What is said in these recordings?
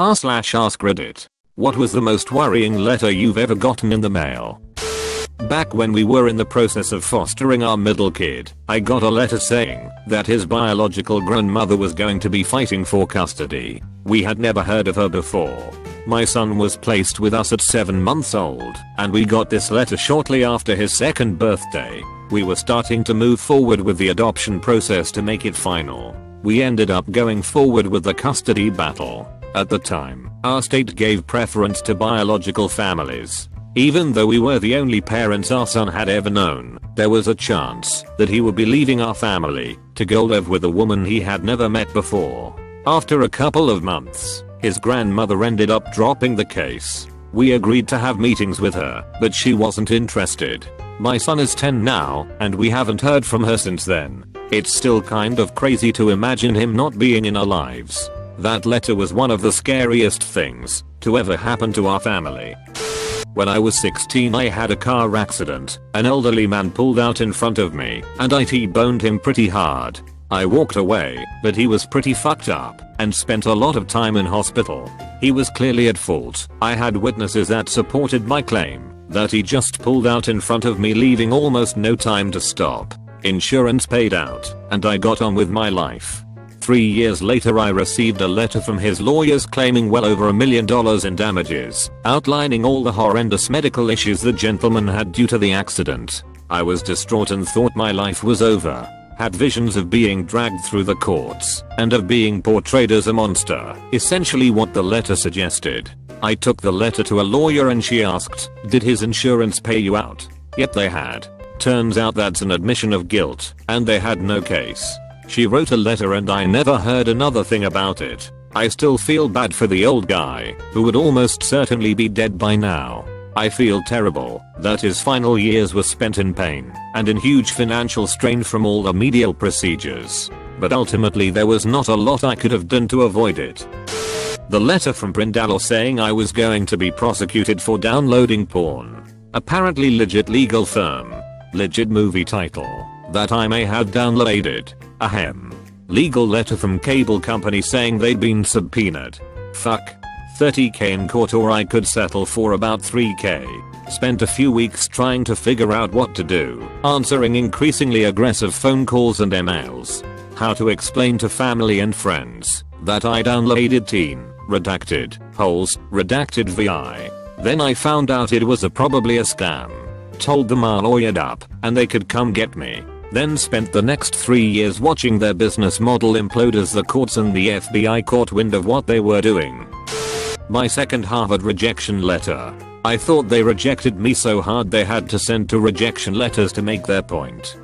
r slash ask reddit. What was the most worrying letter you've ever gotten in the mail? Back when we were in the process of fostering our middle kid, I got a letter saying that his biological grandmother was going to be fighting for custody. We had never heard of her before. My son was placed with us at 7 months old, and we got this letter shortly after his second birthday. We were starting to move forward with the adoption process to make it final. We ended up going forward with the custody battle. At the time, our state gave preference to biological families, even though we were the only parents our son had ever known, there was a chance that he would be leaving our family to go live with a woman he had never met before. After a couple of months, his grandmother ended up dropping the case. We agreed to have meetings with her, but she wasn't interested. My son is 10 now, and we haven't heard from her since then. It's still kind of crazy to imagine him not being in our lives. That letter was one of the scariest things to ever happen to our family. When I was 16 I had a car accident. An elderly man pulled out in front of me and I T-boned him pretty hard. I walked away, but he was pretty fucked up and spent a lot of time in hospital. He was clearly at fault. I had witnesses that supported my claim that he just pulled out in front of me leaving almost no time to stop. Insurance paid out and I got on with my life. Three years later I received a letter from his lawyers claiming well over a million dollars in damages, outlining all the horrendous medical issues the gentleman had due to the accident. I was distraught and thought my life was over. Had visions of being dragged through the courts and of being portrayed as a monster, essentially what the letter suggested. I took the letter to a lawyer and she asked, did his insurance pay you out? Yet they had. Turns out that's an admission of guilt, and they had no case. She wrote a letter and I never heard another thing about it. I still feel bad for the old guy, who would almost certainly be dead by now. I feel terrible that his final years were spent in pain and in huge financial strain from all the medial procedures. But ultimately there was not a lot I could have done to avoid it. The letter from Prenda Law saying I was going to be prosecuted for downloading porn. Apparently legit legal firm. Legit movie title. That I may have downloaded. Ahem. Legal letter from cable company saying they'd been subpoenaed. Fuck. 30k in court or I could settle for about 3k. Spent a few weeks trying to figure out what to do, answering increasingly aggressive phone calls and emails. How to explain to family and friends that I downloaded teen, redacted, holes, redacted VI. Then I found out it was a probably a scam. Told them I lawyered up and they could come get me. Then spent the next 3 years watching their business model implode as the courts and the FBI caught wind of what they were doing. My second Harvard rejection letter. I thought they rejected me so hard they had to send two rejection letters to make their point.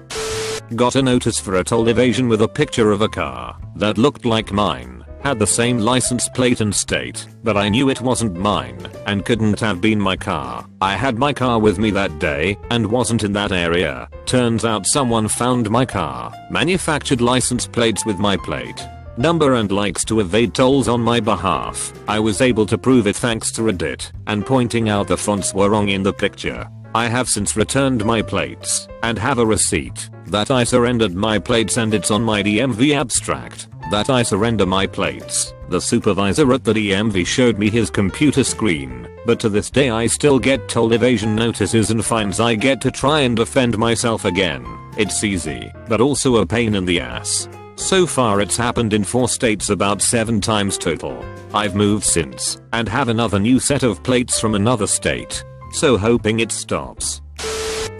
Got a notice for a toll evasion with a picture of a car that looked like mine. Had the same license plate and state, but I knew it wasn't mine and couldn't have been my car. I had my car with me that day and wasn't in that area. Turns out someone found my car, manufactured license plates with my plate, number and likes to evade tolls on my behalf. I was able to prove it thanks to Reddit and pointing out the fonts were wrong in the picture. I have since returned my plates and have a receipt that I surrendered my plates and it's on my DMV abstract that I surrender my plates. The supervisor at the DMV showed me his computer screen, but to this day I still get toll evasion notices and fines I get to try and defend myself again. It's easy, but also a pain in the ass. So far it's happened in 4 states about 7 times total. I've moved since, and have another new set of plates from another state. So hoping it stops.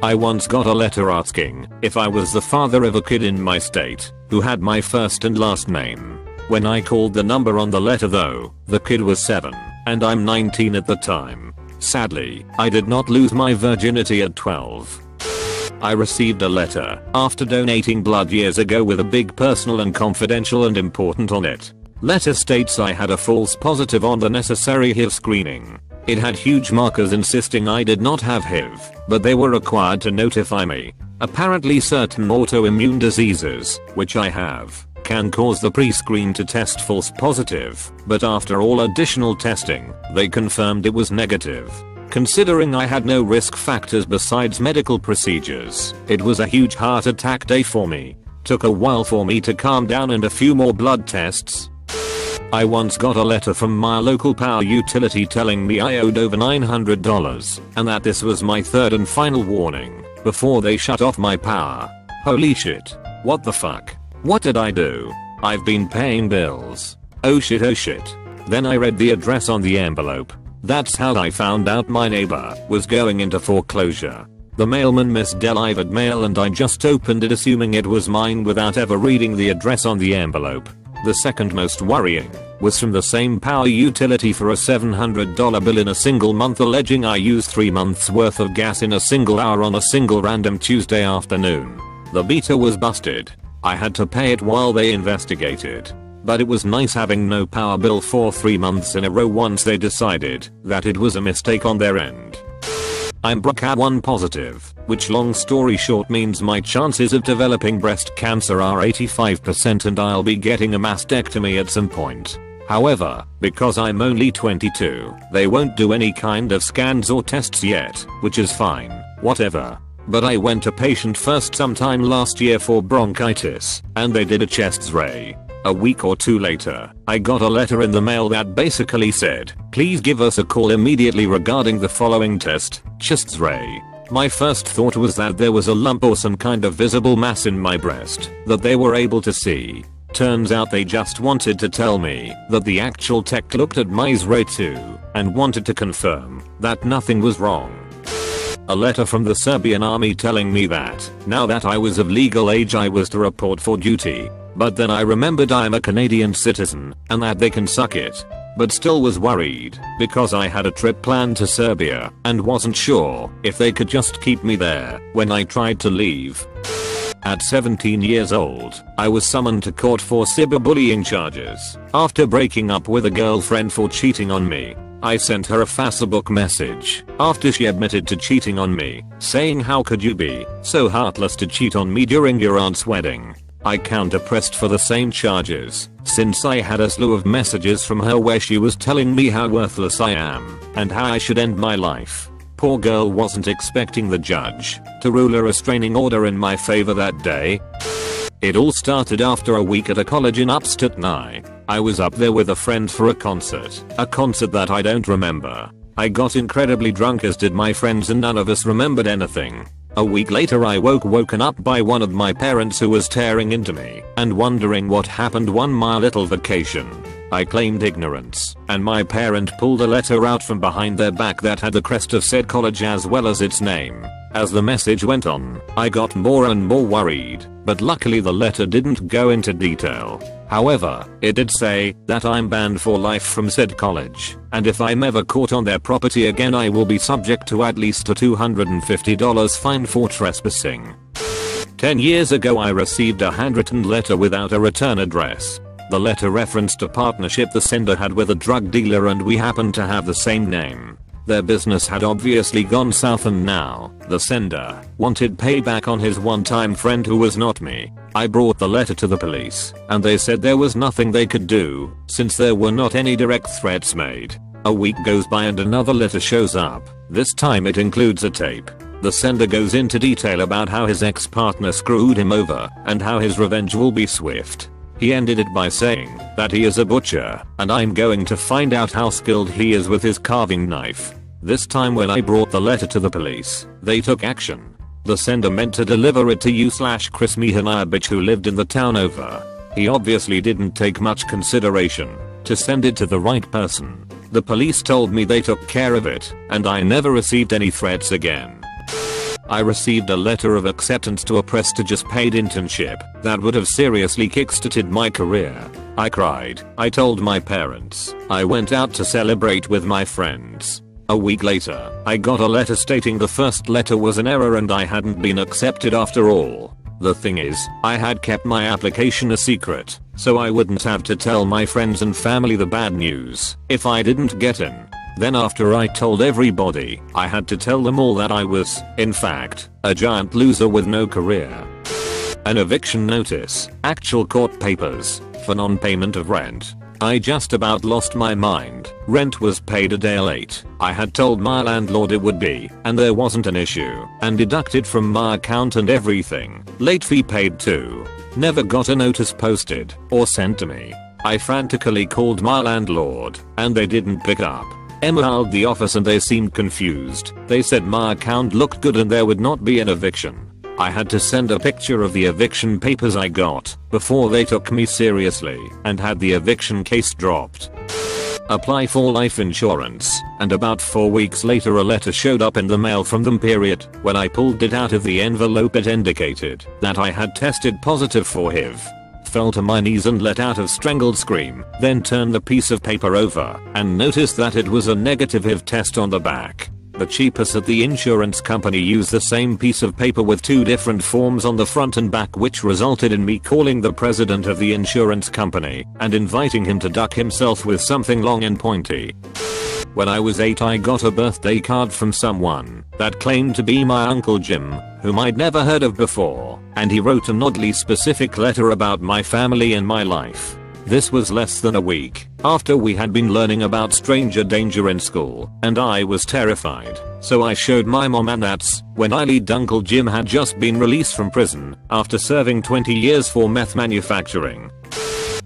I once got a letter asking if I was the father of a kid in my state who had my first and last name. When I called the number on the letter though, the kid was 7 and I'm 19 at the time. Sadly, I did not lose my virginity at 12. I received a letter after donating blood years ago with a big personal and confidential and important on it. Letter states I had a false positive on the necessary HIV screening it had huge markers insisting I did not have HIV, but they were required to notify me. Apparently certain autoimmune diseases, which I have, can cause the pre-screen to test false positive, but after all additional testing, they confirmed it was negative. Considering I had no risk factors besides medical procedures, it was a huge heart attack day for me. Took a while for me to calm down and a few more blood tests, I once got a letter from my local power utility telling me I owed over $900 and that this was my third and final warning before they shut off my power. Holy shit. What the fuck? What did I do? I've been paying bills. Oh shit oh shit. Then I read the address on the envelope. That's how I found out my neighbor was going into foreclosure. The mailman misdelivered mail and I just opened it assuming it was mine without ever reading the address on the envelope. The second most worrying was from the same power utility for a $700 bill in a single month alleging I used 3 months worth of gas in a single hour on a single random Tuesday afternoon. The meter was busted. I had to pay it while they investigated. But it was nice having no power bill for 3 months in a row once they decided that it was a mistake on their end. I'm BRCA1 positive, which long story short means my chances of developing breast cancer are 85% and I'll be getting a mastectomy at some point. However, because I'm only 22, they won't do any kind of scans or tests yet, which is fine, whatever. But I went to patient first sometime last year for bronchitis, and they did a chest ray. A week or two later, I got a letter in the mail that basically said, please give us a call immediately regarding the following test, chest ray. My first thought was that there was a lump or some kind of visible mass in my breast that they were able to see. Turns out they just wanted to tell me that the actual tech looked at my ray too and wanted to confirm that nothing was wrong. A letter from the Serbian army telling me that, now that I was of legal age I was to report for duty but then I remembered I'm a Canadian citizen and that they can suck it. But still was worried because I had a trip planned to Serbia and wasn't sure if they could just keep me there when I tried to leave. At 17 years old, I was summoned to court for cyberbullying charges after breaking up with a girlfriend for cheating on me. I sent her a Facebook message after she admitted to cheating on me, saying how could you be so heartless to cheat on me during your aunt's wedding. I counter-pressed for the same charges, since I had a slew of messages from her where she was telling me how worthless I am, and how I should end my life. Poor girl wasn't expecting the judge to rule a restraining order in my favor that day. It all started after a week at a college in upstate Nye. I was up there with a friend for a concert, a concert that I don't remember. I got incredibly drunk as did my friends and none of us remembered anything. A week later I woke woken up by one of my parents who was tearing into me and wondering what happened one my little vacation. I claimed ignorance, and my parent pulled a letter out from behind their back that had the crest of said college as well as its name. As the message went on, I got more and more worried, but luckily the letter didn't go into detail. However, it did say that I'm banned for life from said college, and if I'm ever caught on their property again I will be subject to at least a $250 fine for trespassing. 10 years ago I received a handwritten letter without a return address. The letter referenced a partnership the sender had with a drug dealer and we happened to have the same name. Their business had obviously gone south and now, the sender, wanted payback on his one-time friend who was not me. I brought the letter to the police, and they said there was nothing they could do, since there were not any direct threats made. A week goes by and another letter shows up, this time it includes a tape. The sender goes into detail about how his ex-partner screwed him over, and how his revenge will be swift. He ended it by saying that he is a butcher and I'm going to find out how skilled he is with his carving knife. This time when I brought the letter to the police, they took action. The sender meant to deliver it to you slash Chris Mihania bitch who lived in the town over. He obviously didn't take much consideration to send it to the right person. The police told me they took care of it and I never received any threats again. I received a letter of acceptance to a prestigious paid internship that would have seriously kickstarted my career. I cried. I told my parents. I went out to celebrate with my friends. A week later, I got a letter stating the first letter was an error and I hadn't been accepted after all. The thing is, I had kept my application a secret, so I wouldn't have to tell my friends and family the bad news if I didn't get in. Then after I told everybody, I had to tell them all that I was, in fact, a giant loser with no career. An eviction notice, actual court papers, for non-payment of rent. I just about lost my mind. Rent was paid a day late. I had told my landlord it would be, and there wasn't an issue, and deducted from my account and everything. Late fee paid too. Never got a notice posted or sent to me. I frantically called my landlord, and they didn't pick up. Emailed the office and they seemed confused. They said my account looked good and there would not be an eviction. I had to send a picture of the eviction papers I got before they took me seriously and had the eviction case dropped. Apply for life insurance, and about 4 weeks later a letter showed up in the mail from them period. When I pulled it out of the envelope it indicated that I had tested positive for HIV. Fell to my knees and let out a strangled scream, then turned the piece of paper over and noticed that it was a negative HIV test on the back. The cheapest at the insurance company used the same piece of paper with two different forms on the front and back which resulted in me calling the president of the insurance company and inviting him to duck himself with something long and pointy. When I was 8 I got a birthday card from someone that claimed to be my uncle Jim, whom I'd never heard of before, and he wrote an oddly specific letter about my family and my life. This was less than a week after we had been learning about stranger danger in school, and I was terrified. So I showed my mom and that's when I lead Uncle Jim had just been released from prison after serving 20 years for meth manufacturing.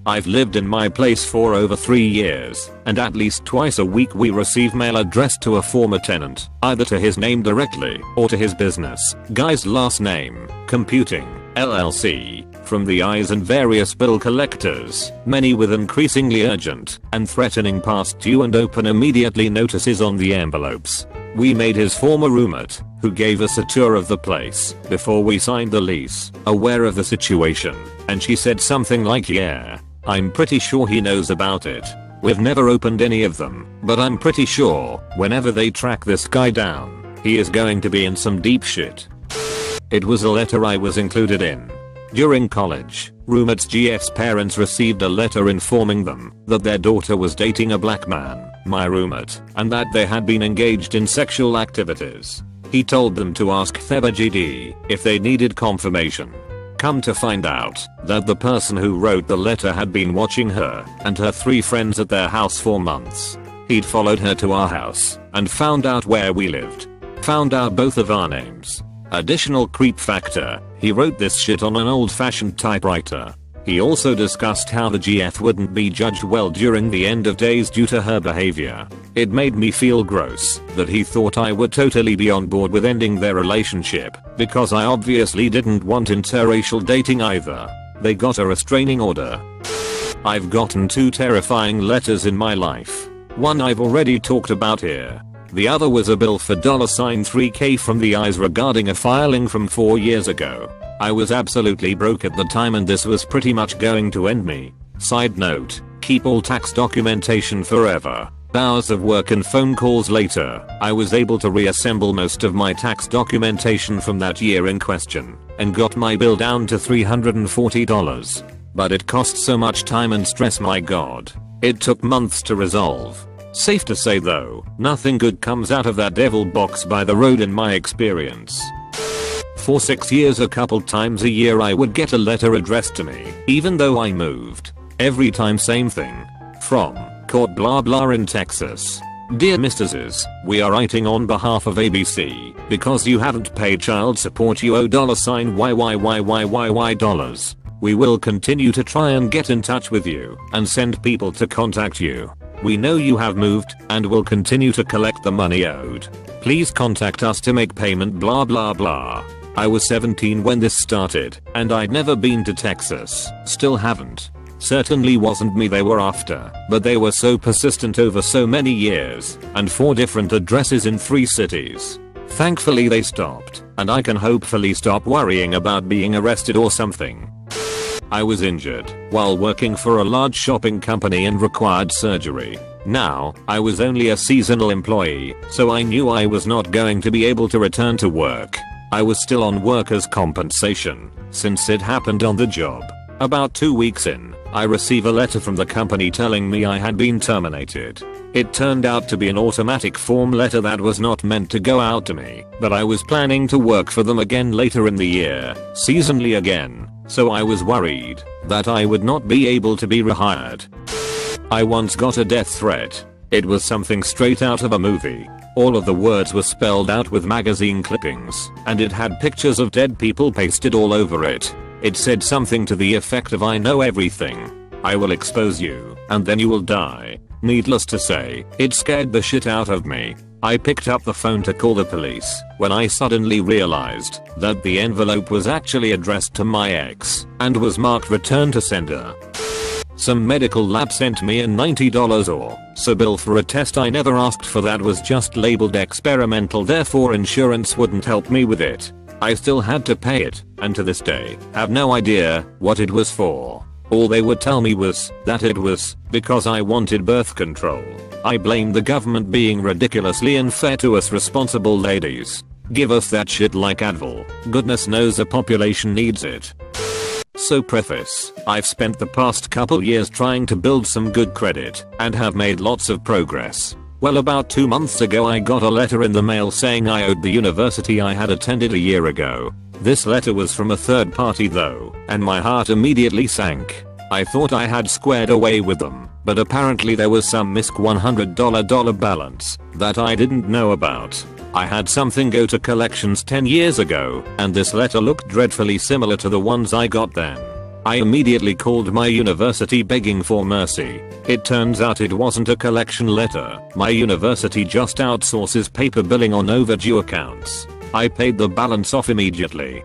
I've lived in my place for over 3 years, and at least twice a week we receive mail addressed to a former tenant, either to his name directly or to his business, guy's last name, computing, LLC, from the IRS and various bill collectors, many with increasingly urgent and threatening past due and open immediately notices on the envelopes. We made his former roommate, who gave us a tour of the place before we signed the lease, aware of the situation, and she said something like yeah, I'm pretty sure he knows about it. We've never opened any of them, but I'm pretty sure whenever they track this guy down, he is going to be in some deep shit. It was a letter I was included in. During college, roommates GF's parents received a letter informing them that their daughter was dating a black man, my roommate, and that they had been engaged in sexual activities. He told them to ask Theba GD if they needed confirmation. Come to find out that the person who wrote the letter had been watching her and her three friends at their house for months. He'd followed her to our house and found out where we lived. Found out both of our names Additional creep factor, he wrote this shit on an old fashioned typewriter. He also discussed how the GF wouldn't be judged well during the end of days due to her behavior. It made me feel gross that he thought I would totally be on board with ending their relationship because I obviously didn't want interracial dating either. They got a restraining order. I've gotten two terrifying letters in my life. One I've already talked about here. The other was a bill for $3k from the IRS regarding a filing from 4 years ago. I was absolutely broke at the time and this was pretty much going to end me. Side note, keep all tax documentation forever. Hours of work and phone calls later, I was able to reassemble most of my tax documentation from that year in question, and got my bill down to $340. But it cost so much time and stress my god. It took months to resolve. Safe to say though, nothing good comes out of that devil box by the road in my experience. For 6 years a couple times a year I would get a letter addressed to me, even though I moved. Every time same thing. From, court blah blah in Texas. Dear Mrs. we are writing on behalf of ABC, because you haven't paid child support you owe dollar sign YYYYYY dollars. We will continue to try and get in touch with you and send people to contact you. We know you have moved and will continue to collect the money owed. Please contact us to make payment blah blah blah. I was 17 when this started and I'd never been to Texas. Still haven't. Certainly wasn't me they were after, but they were so persistent over so many years and four different addresses in three cities. Thankfully they stopped, and I can hopefully stop worrying about being arrested or something. I was injured while working for a large shopping company and required surgery. Now, I was only a seasonal employee, so I knew I was not going to be able to return to work. I was still on workers' compensation, since it happened on the job. About two weeks in, I receive a letter from the company telling me I had been terminated. It turned out to be an automatic form letter that was not meant to go out to me, but I was planning to work for them again later in the year, seasonally again, so I was worried that I would not be able to be rehired. I once got a death threat. It was something straight out of a movie. All of the words were spelled out with magazine clippings, and it had pictures of dead people pasted all over it. It said something to the effect of I know everything. I will expose you, and then you will die. Needless to say, it scared the shit out of me. I picked up the phone to call the police when I suddenly realized that the envelope was actually addressed to my ex and was marked return to sender. Some medical lab sent me a $90 or so bill for a test I never asked for that was just labeled experimental therefore insurance wouldn't help me with it. I still had to pay it and to this day have no idea what it was for. All they would tell me was that it was because I wanted birth control. I blame the government being ridiculously unfair to us responsible ladies. Give us that shit like Advil. Goodness knows a population needs it. So preface, I've spent the past couple years trying to build some good credit and have made lots of progress. Well about 2 months ago I got a letter in the mail saying I owed the university I had attended a year ago. This letter was from a third party though, and my heart immediately sank. I thought I had squared away with them, but apparently there was some misc $100 balance that I didn't know about. I had something go to collections 10 years ago, and this letter looked dreadfully similar to the ones I got then. I immediately called my university begging for mercy. It turns out it wasn't a collection letter, my university just outsources paper billing on overdue accounts. I paid the balance off immediately.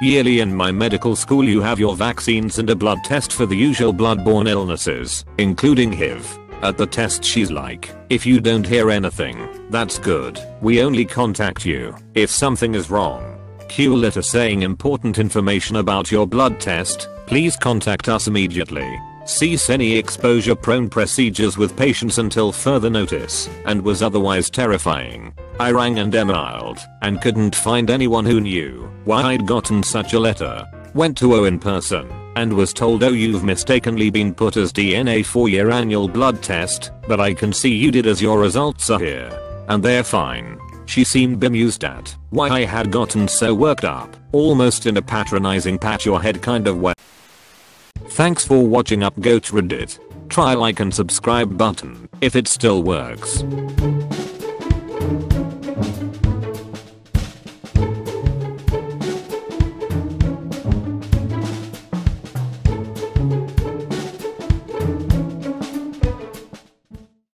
Yearly in my medical school you have your vaccines and a blood test for the usual bloodborne illnesses, including HIV. At the test she's like, if you don't hear anything, that's good, we only contact you if something is wrong. Q letter saying important information about your blood test, please contact us immediately. Cease any exposure prone procedures with patients until further notice, and was otherwise terrifying. I rang and emailed, and couldn't find anyone who knew why I'd gotten such a letter. Went to O in person, and was told oh you've mistakenly been put as DNA for your annual blood test, but I can see you did as your results are here. And they're fine. She seemed bemused at why I had gotten so worked up, almost in a patronizing pat your head kind of way. Thanks for watching UpGoat Reddit. Try like and subscribe button if it still works.